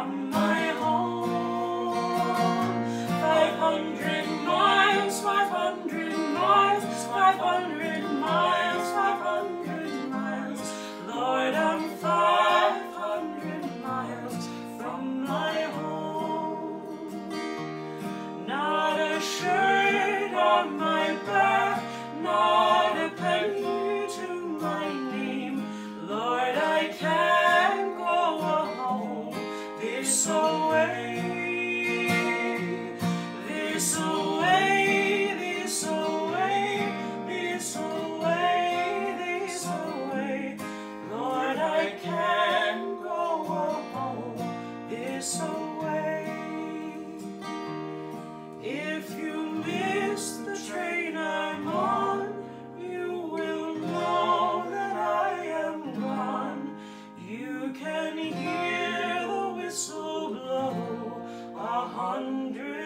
from my home. rain. hundred.